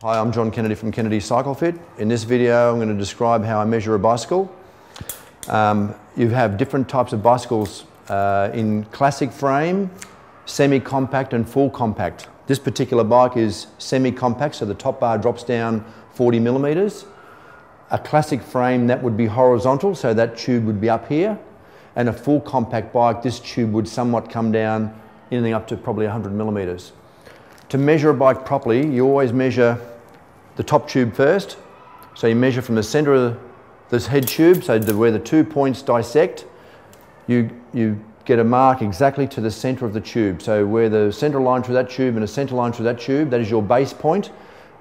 Hi, I'm John Kennedy from Kennedy Cycle Fit. In this video, I'm going to describe how I measure a bicycle. Um, you have different types of bicycles uh, in classic frame, semi-compact and full compact. This particular bike is semi-compact, so the top bar drops down 40 millimeters. A classic frame, that would be horizontal, so that tube would be up here. And a full compact bike, this tube would somewhat come down anything up to probably 100 millimeters. To measure a bike properly, you always measure the top tube first. So you measure from the center of this head tube, so where the two points dissect, you, you get a mark exactly to the center of the tube. So where the center line through that tube and a center line through that tube, that is your base point.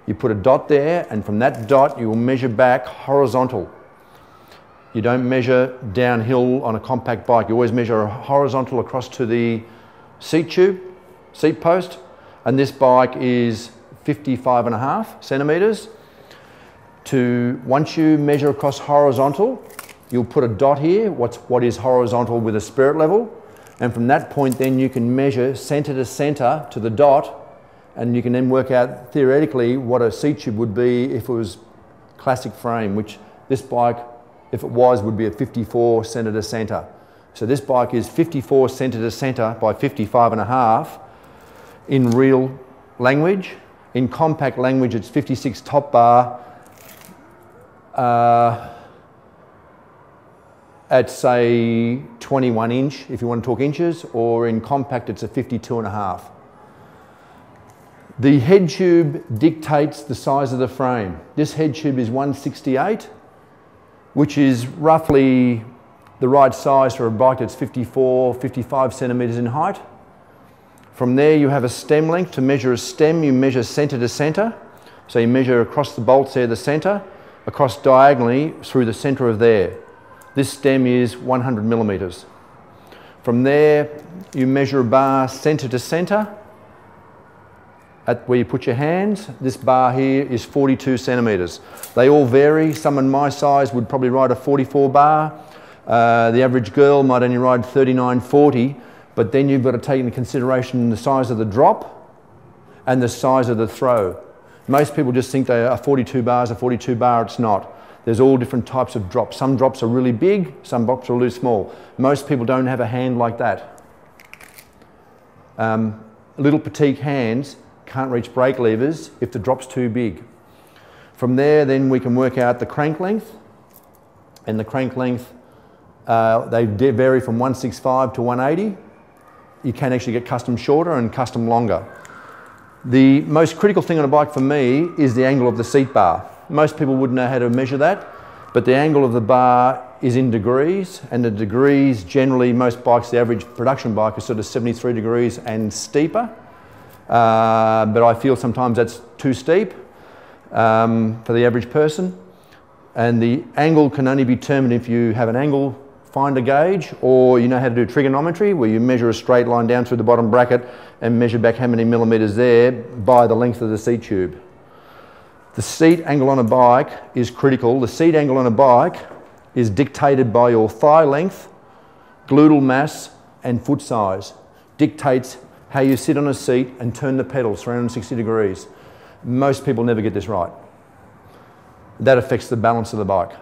You put a dot there, and from that dot, you will measure back horizontal. You don't measure downhill on a compact bike. You always measure horizontal across to the seat tube, seat post, and this bike is 55 and a half centimeters. To, once you measure across horizontal, you'll put a dot here, what's, what is horizontal with a spirit level, and from that point then you can measure center to center to the dot, and you can then work out theoretically what a seat tube would be if it was classic frame, which this bike, if it was, would be a 54 center to center. So this bike is 54 center to center by 55 and a half, in real language. In compact language, it's 56 top bar uh, at say 21 inch, if you want to talk inches, or in compact, it's a 52 and a half. The head tube dictates the size of the frame. This head tube is 168, which is roughly the right size for a bike that's 54, 55 centimetres in height. From there you have a stem length. To measure a stem you measure centre to centre. So you measure across the bolts there the centre, across diagonally through the centre of there. This stem is 100 millimetres. From there you measure a bar centre to centre at where you put your hands. This bar here is 42 centimetres. They all vary. Someone my size would probably ride a 44 bar. Uh, the average girl might only ride 39, 40 but then you've got to take into consideration the size of the drop and the size of the throw. Most people just think they are 42 bars, a 42 bar, it's not. There's all different types of drops. Some drops are really big, some drops are really small. Most people don't have a hand like that. Um, little petite hands can't reach brake levers if the drop's too big. From there, then we can work out the crank length. And the crank length, uh, they vary from 165 to 180 you can actually get custom shorter and custom longer. The most critical thing on a bike for me is the angle of the seat bar. Most people wouldn't know how to measure that, but the angle of the bar is in degrees, and the degrees generally, most bikes, the average production bike is sort of 73 degrees and steeper. Uh, but I feel sometimes that's too steep um, for the average person. And the angle can only be determined if you have an angle finder gauge, or you know how to do trigonometry, where you measure a straight line down through the bottom bracket and measure back how many millimetres there by the length of the seat tube. The seat angle on a bike is critical. The seat angle on a bike is dictated by your thigh length, gluteal mass, and foot size. Dictates how you sit on a seat and turn the pedals 360 degrees. Most people never get this right. That affects the balance of the bike.